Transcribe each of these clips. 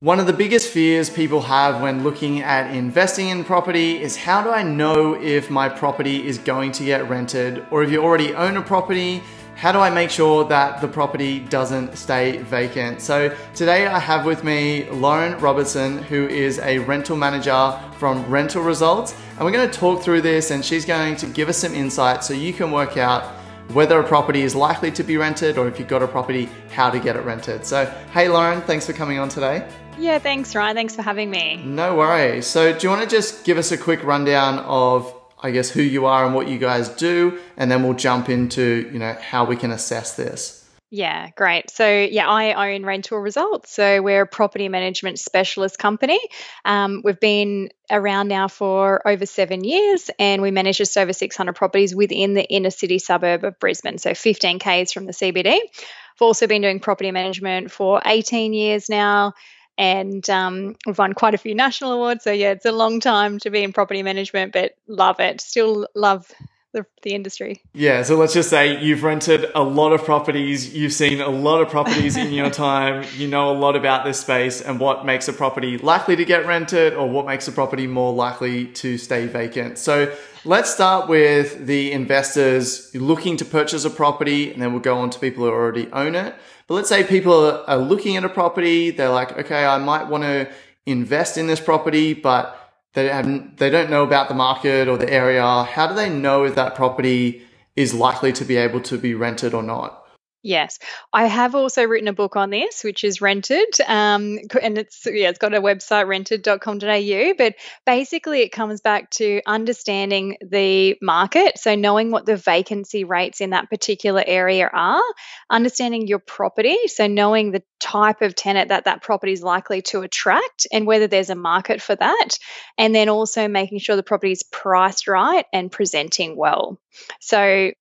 One of the biggest fears people have when looking at investing in property is how do I know if my property is going to get rented or if you already own a property, how do I make sure that the property doesn't stay vacant? So today I have with me Lauren Robertson, who is a rental manager from Rental Results. And we're gonna talk through this and she's going to give us some insight so you can work out whether a property is likely to be rented or if you've got a property, how to get it rented. So, hey Lauren, thanks for coming on today. Yeah, thanks, Ryan. Thanks for having me. No worries. So, do you want to just give us a quick rundown of, I guess, who you are and what you guys do, and then we'll jump into, you know, how we can assess this. Yeah, great. So, yeah, I own Rental Results. So, we're a property management specialist company. Um, we've been around now for over seven years and we manage just over 600 properties within the inner city suburb of Brisbane. So, 15 Ks from the CBD. I've also been doing property management for 18 years now and um, we've won quite a few national awards. So yeah, it's a long time to be in property management, but love it. Still love the, the industry. Yeah, so let's just say you've rented a lot of properties, you've seen a lot of properties in your time, you know a lot about this space and what makes a property likely to get rented or what makes a property more likely to stay vacant. So let's start with the investors looking to purchase a property and then we'll go on to people who already own it. But let's say people are looking at a property, they're like, okay, I might want to invest in this property, but they haven't, they don't know about the market or the area. How do they know if that property is likely to be able to be rented or not? Yes, I have also written a book on this, which is rented, um, and it's yeah, it's got a website rented.com.au. But basically, it comes back to understanding the market, so knowing what the vacancy rates in that particular area are, understanding your property, so knowing the type of tenant that that property is likely to attract, and whether there's a market for that, and then also making sure the property is priced right and presenting well. So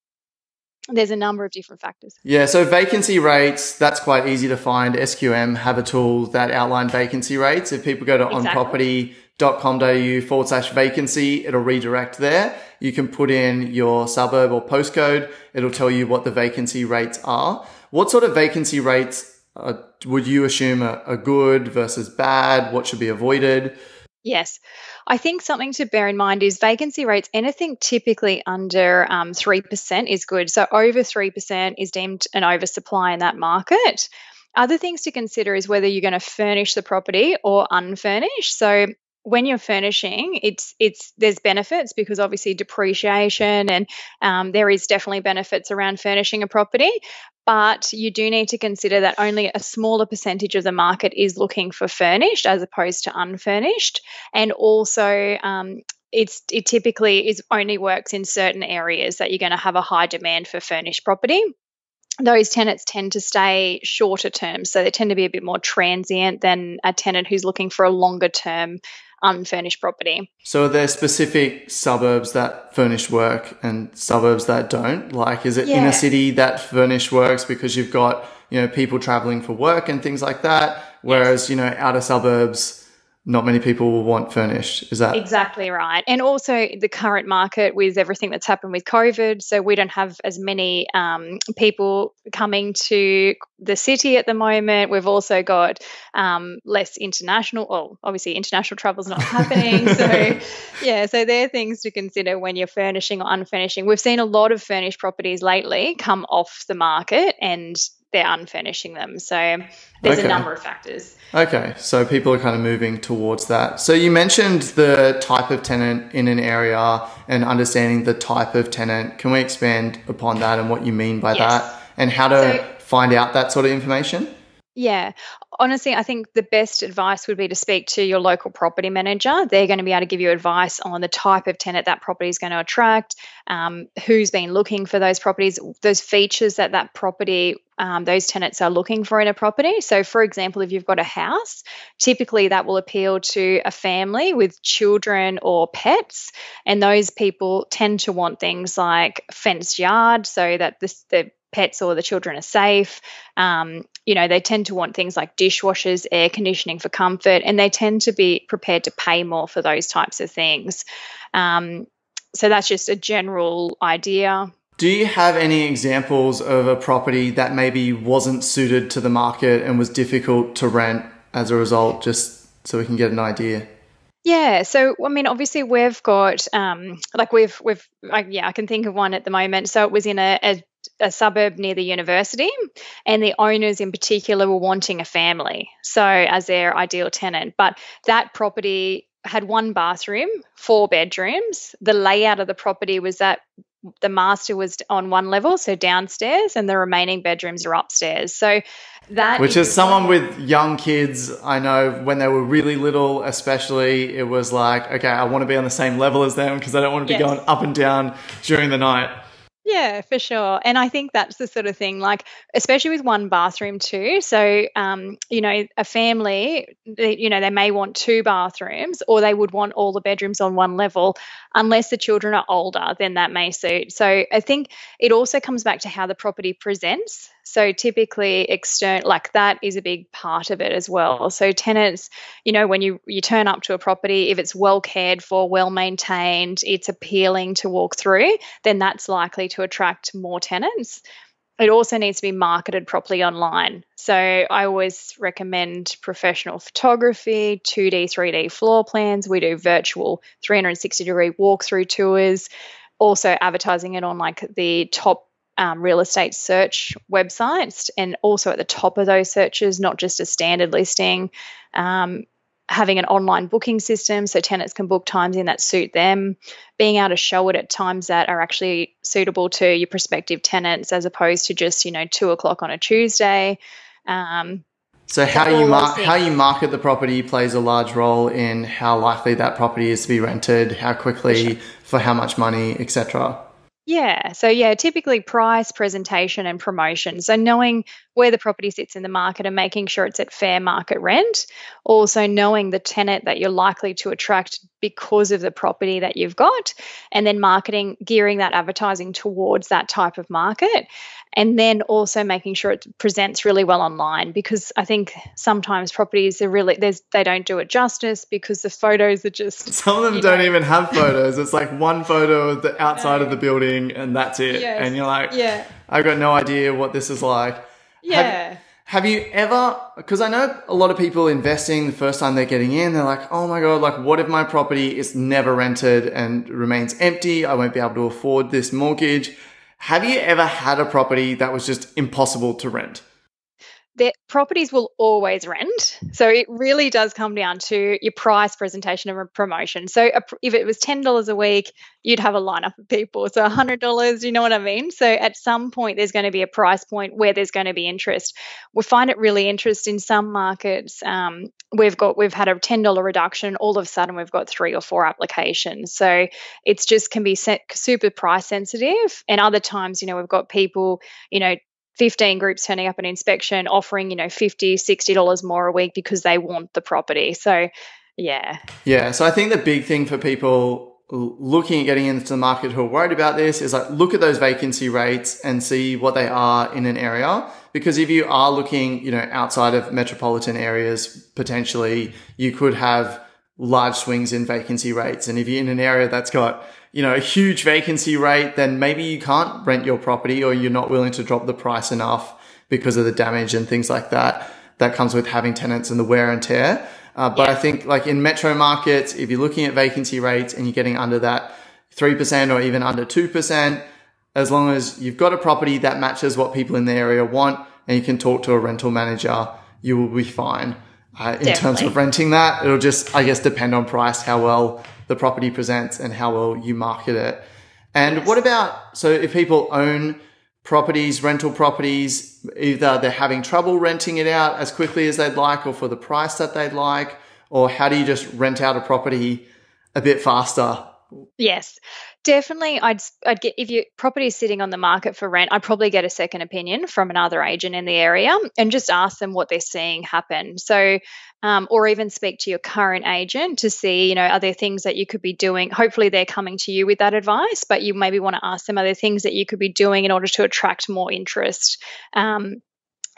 there's a number of different factors. Yeah, so vacancy rates, that's quite easy to find. SQM have a tool that outline vacancy rates. If people go to exactly. onproperty.com.au forward slash vacancy, it'll redirect there. You can put in your suburb or postcode. It'll tell you what the vacancy rates are. What sort of vacancy rates uh, would you assume are, are good versus bad? What should be avoided? Yes. I think something to bear in mind is vacancy rates, anything typically under um, 3% is good. So over 3% is deemed an oversupply in that market. Other things to consider is whether you're going to furnish the property or unfurnish. So when you're furnishing, it's it's there's benefits because obviously depreciation and um, there is definitely benefits around furnishing a property. But you do need to consider that only a smaller percentage of the market is looking for furnished as opposed to unfurnished, and also um, it's it typically is only works in certain areas that you're going to have a high demand for furnished property those tenants tend to stay shorter term. So they tend to be a bit more transient than a tenant who's looking for a longer term Um, unfurnished property. So are there specific suburbs that furnished work and suburbs that don't? Like is it yeah. inner city that furnish works because you've got, you know, people traveling for work and things like that, whereas, yes. you know, outer suburbs not many people will want furnished. Is that exactly right? And also the current market with everything that's happened with COVID, so we don't have as many um, people coming to the city at the moment. We've also got um, less international. Well, obviously international travel is not happening. so yeah, so there are things to consider when you're furnishing or unfurnishing. We've seen a lot of furnished properties lately come off the market and they're unfurnishing them. So there's okay. a number of factors. Okay, so people are kind of moving towards that. So you mentioned the type of tenant in an area and understanding the type of tenant. Can we expand upon that and what you mean by yes. that and how to so, find out that sort of information? Yeah. Honestly, I think the best advice would be to speak to your local property manager. They're going to be able to give you advice on the type of tenant that property is going to attract, um, who's been looking for those properties, those features that that property, um, those tenants are looking for in a property. So, for example, if you've got a house, typically that will appeal to a family with children or pets, and those people tend to want things like fenced yard so that this, the pets or the children are safe. Um, you know, they tend to want things like dishwashers, air conditioning for comfort, and they tend to be prepared to pay more for those types of things. Um, so that's just a general idea. Do you have any examples of a property that maybe wasn't suited to the market and was difficult to rent as a result, just so we can get an idea? Yeah, so I mean, obviously we've got um, like we've we've I, yeah, I can think of one at the moment. So it was in a, a a suburb near the university, and the owners in particular were wanting a family, so as their ideal tenant. But that property had one bathroom, four bedrooms. The layout of the property was that the master was on one level, so downstairs, and the remaining bedrooms are upstairs. So that which is someone with young kids, I know when they were really little, especially, it was like, okay, I want to be on the same level as them because I don't want to be yes. going up and down during the night. Yeah, for sure. And I think that's the sort of thing, like, especially with one bathroom too. So, um, you know, a family, they, you know, they may want two bathrooms or they would want all the bedrooms on one level, unless the children are older, then that may suit. So I think it also comes back to how the property presents. So typically external like that is a big part of it as well. So tenants, you know, when you you turn up to a property, if it's well cared for, well maintained, it's appealing to walk through, then that's likely to attract more tenants. It also needs to be marketed properly online. So I always recommend professional photography, 2D, 3D floor plans. We do virtual 360 degree walkthrough tours also advertising it on like the top um, real estate search websites and also at the top of those searches, not just a standard listing. Um, having an online booking system so tenants can book times in that suit them, being able to show it at times that are actually suitable to your prospective tenants as opposed to just, you know, two o'clock on a Tuesday. Um, so how you mar- how you market the property plays a large role in how likely that property is to be rented, how quickly, for how much money, etc. Yeah. So, yeah, typically price, presentation, and promotion. So, knowing where the property sits in the market and making sure it's at fair market rent. Also, knowing the tenant that you're likely to attract because of the property that you've got, and then marketing, gearing that advertising towards that type of market and then also making sure it presents really well online because I think sometimes properties are really there's they don't do it justice because the photos are just some of them don't know. even have photos. It's like one photo of the outside of the building and that's it. Yes. And you're like, yeah, I've got no idea what this is like. Yeah. Have, have you ever, because I know a lot of people investing the first time they're getting in, they're like, oh my God, like what if my property is never rented and remains empty? I won't be able to afford this mortgage. Have you ever had a property that was just impossible to rent? Their properties will always rent. So it really does come down to your price, presentation, and promotion. So if it was $10 a week, you'd have a lineup of people. So $100, you know what I mean? So at some point, there's going to be a price point where there's going to be interest. We find it really interesting in some markets. Um, we've got we've had a $10 reduction. All of a sudden, we've got three or four applications. So it's just can be super price sensitive. And other times, you know, we've got people, you know, 15 groups turning up an inspection offering you know 50 60 dollars more a week because they want the property. So yeah. Yeah so i think the big thing for people looking at getting into the market who are worried about this is like look at those vacancy rates and see what they are in an area. Because if you are looking you know outside of metropolitan areas potentially you could have large swings in vacancy rates. And if you're in an area that's got you know, a huge vacancy rate, then maybe you can't rent your property or you're not willing to drop the price enough because of the damage and things like that that comes with having tenants and the wear and tear. Uh, but yeah. I think like in metro markets, if you're looking at vacancy rates and you're getting under that 3% or even under 2%, as long as you've got a property that matches what people in the area want and you can talk to a rental manager, you will be fine. Uh, in Definitely. terms of renting that, it'll just, I guess, depend on price, how well the property presents and how well you market it. And yes. what about, so if people own properties, rental properties, either they're having trouble renting it out as quickly as they'd like or for the price that they'd like, or how do you just rent out a property a bit faster? Yes. Definitely, I'd I'd get if your property is sitting on the market for rent, I'd probably get a second opinion from another agent in the area and just ask them what they're seeing happen. So, um, or even speak to your current agent to see, you know, are there things that you could be doing? Hopefully, they're coming to you with that advice, but you maybe want to ask them, are there things that you could be doing in order to attract more interest? Um,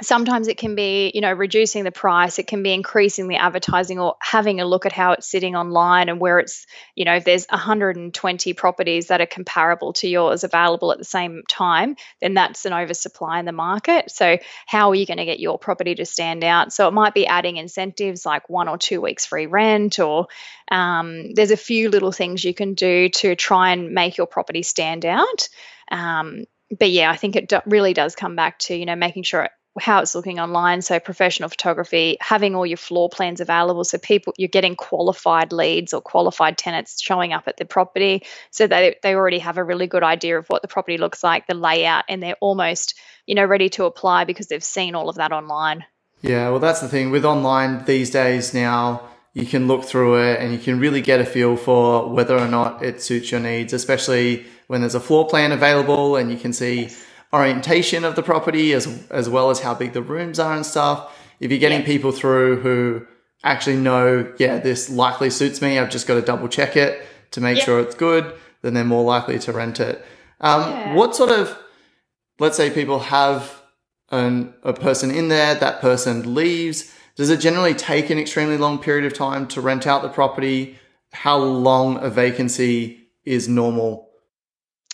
sometimes it can be you know reducing the price it can be increasing the advertising or having a look at how it's sitting online and where it's you know if there's 120 properties that are comparable to yours available at the same time then that's an oversupply in the market. So how are you going to get your property to stand out? So it might be adding incentives like one or two weeks free rent or um, there's a few little things you can do to try and make your property stand out. Um, but yeah, I think it do- really does come back to you know making sure how it's looking online. So professional photography, having all your floor plans available, so people you're getting qualified leads or qualified tenants showing up at the property, so they they already have a really good idea of what the property looks like, the layout, and they're almost you know ready to apply because they've seen all of that online. Yeah, well, that's the thing with online these days now. You can look through it and you can really get a feel for whether or not it suits your needs, especially when there's a floor plan available and you can see orientation of the property as as well as how big the rooms are and stuff. If you're getting yeah. people through who actually know, yeah, this likely suits me, I've just got to double check it to make yeah. sure it's good, then they're more likely to rent it. Um, yeah. What sort of, let's say people have an, a person in there, that person leaves. Does it generally take an extremely long period of time to rent out the property? How long a vacancy is normal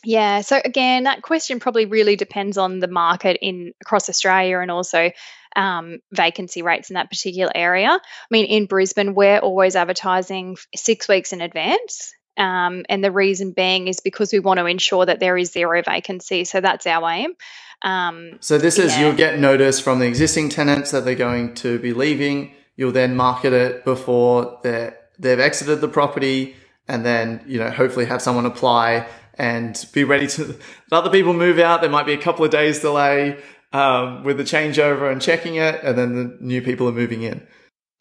yeah. So again, that question probably really depends on the market in across Australia and also um, vacancy rates in that particular area. I mean, in Brisbane, we're always advertising six weeks in advance. Um, and the reason being is because we want to ensure that there is zero vacancy. So that's our aim. Um, so this is yeah. you'll get notice from the existing tenants that they're going to be leaving. You'll then market it before they they've exited the property, and then you know hopefully have someone apply and be ready to let other people move out. There might be a couple of days delay um, with the changeover and checking it, and then the new people are moving in.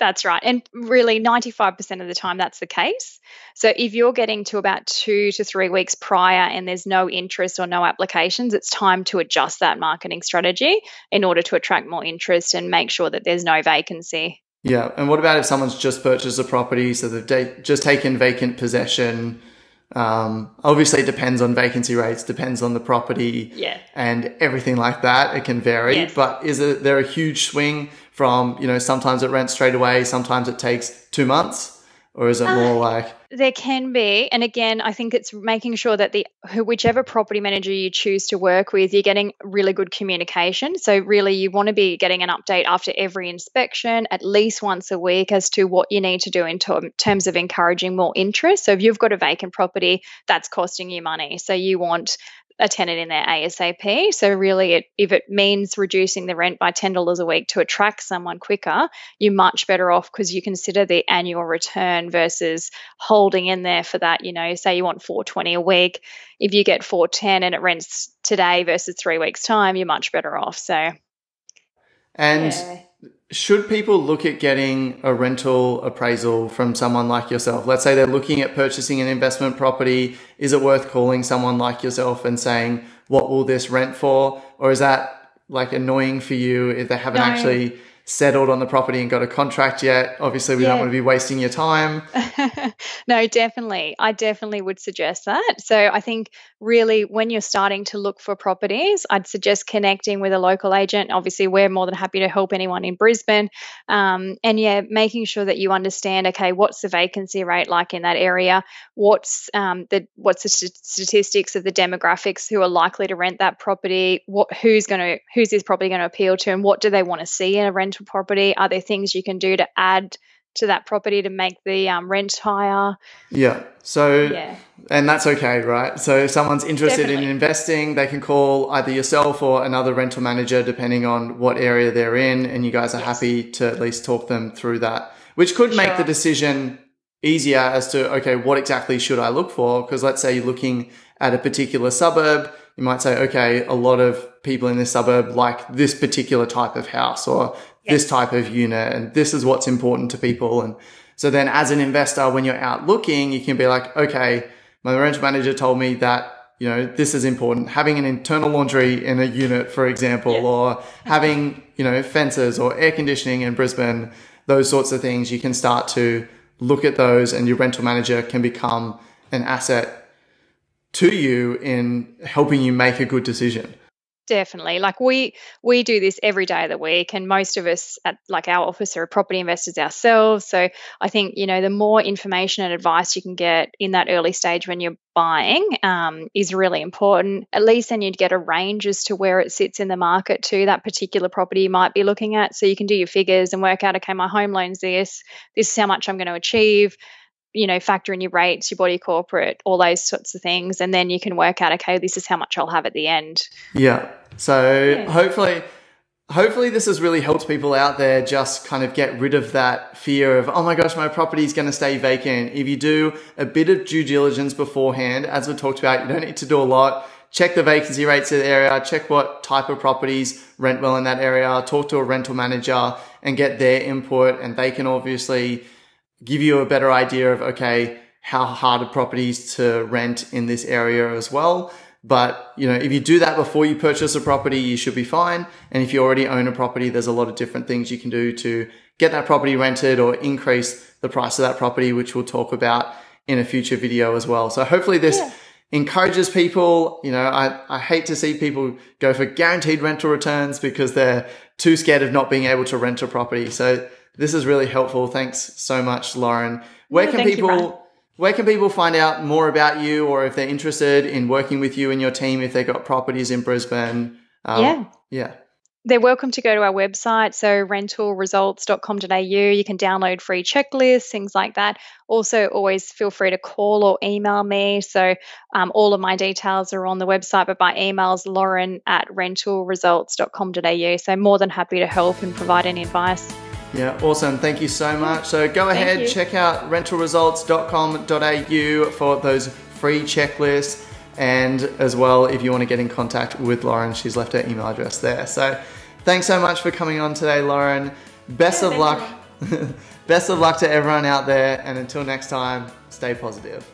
That's right. And really, 95% of the time, that's the case. So, if you're getting to about two to three weeks prior and there's no interest or no applications, it's time to adjust that marketing strategy in order to attract more interest and make sure that there's no vacancy. Yeah. And what about if someone's just purchased a property, so they've just taken vacant possession? Um, obviously, it depends on vacancy rates, depends on the property, yeah. and everything like that. It can vary, yes. but is it, there a huge swing from you know sometimes it rents straight away, sometimes it takes two months? Or is it more uh, like there can be. And again i think it's making sure that the whichever property manager you choose to work with you're getting really good communication. So really you want to be getting an update after every inspection at least once a week as to what you need to do in terms of encouraging more interest. So if you've got a vacant property that's costing you money. So you want a tenant in there ASAP. So really, it, if it means reducing the rent by ten dollars a week to attract someone quicker, you're much better off because you consider the annual return versus holding in there for that. You know, say you want four twenty a week, if you get four ten and it rents today versus three weeks time, you're much better off. So, and. Yeah should people look at getting a rental appraisal from someone like yourself? Let's say they're looking at purchasing an investment property. Is it worth calling someone like yourself and saying, what will this rent for? Or is that like annoying for you if they haven't no. actually settled on the property and got a contract yet. Obviously, we yeah. don't want to be wasting your time. no, definitely. I definitely would suggest that. So, I think really when you're starting to look for properties, I'd suggest connecting with a local agent. Obviously, we're more than happy to help anyone in Brisbane. Um, and yeah, making sure that you understand okay, what's the vacancy rate like in that area? What's um, the what's the st- statistics of the demographics who are likely to rent that property? What who's going to who's this property going to appeal to, and what do they want to see in a rent rental property? Are there things you can do to add to that property to make the um, rent higher? Yeah. So, yeah. and that's okay, right? So, if someone's interested Definitely. in investing, they can call either yourself or another rental manager, depending on what area they're in, and you guys are yes. happy to at least talk them through that, which could make the decision easier as to okay, what exactly should I look for? Because let's say you're looking at a particular suburb, you might say, okay, a lot of people in this suburb like this particular type of house or yes. this type of unit and this is what's important to people. And so then as an investor, when you're out looking, you can be like, okay, my rental manager told me that you know, this is important. Having an internal laundry in a unit, for example, yeah. or having, you know, fences or air conditioning in Brisbane, those sorts of things, you can start to look at those and your rental manager can become an asset to you in helping you make a good decision. Definitely. Like we we do this every day of the week and most of us at like our office are property investors ourselves. So I think, you know, the more information and advice you can get in that early stage when you're buying um, is really important. At least then you'd get a range as to where it sits in the market to that particular property you might be looking at. So you can do your figures and work out, okay, my home loan's this, this is how much I'm going to achieve you know, factor in your rates, your body corporate, all those sorts of things. And then you can work out, okay, this is how much I'll have at the end. Yeah. So yeah. hopefully, hopefully this has really helped people out there just kind of get rid of that fear of, oh my gosh, my property is going to stay vacant. If you do a bit of due diligence beforehand, as we talked about, you don't need to do a lot. Check the vacancy rates of the area, check what type of properties rent well in that area, talk to a rental manager and get their input. And they can obviously give you a better idea of, okay, how hard are properties to rent in this area as well. But, you know, if you do that before you purchase a property, you should be fine. And if you already own a property, there's a lot of different things you can do to get that property rented or increase the price of that property, which we'll talk about in a future video as well. So hopefully this yeah. encourages people. You know, I, I hate to see people go for guaranteed rental returns because they're too scared of not being able to rent a property. So this is really helpful. Thanks so much, Lauren. Where can people you, where can people find out more about you or if they're interested in working with you and your team if they've got properties in Brisbane? Um, yeah. Yeah. They're welcome to go to our website, so rentalresults.com.au. You can download free checklists, things like that. Also, always feel free to call or email me. So, um, all of my details are on the website, but by emails, lauren at rentalresults.com.au. So, more than happy to help and provide any advice. Yeah, awesome. Thank you so much. So go ahead, check out rentalresults.com.au for those free checklists. And as well, if you want to get in contact with Lauren, she's left her email address there. So thanks so much for coming on today, Lauren. Best yeah, of luck. Best of luck to everyone out there. And until next time, stay positive.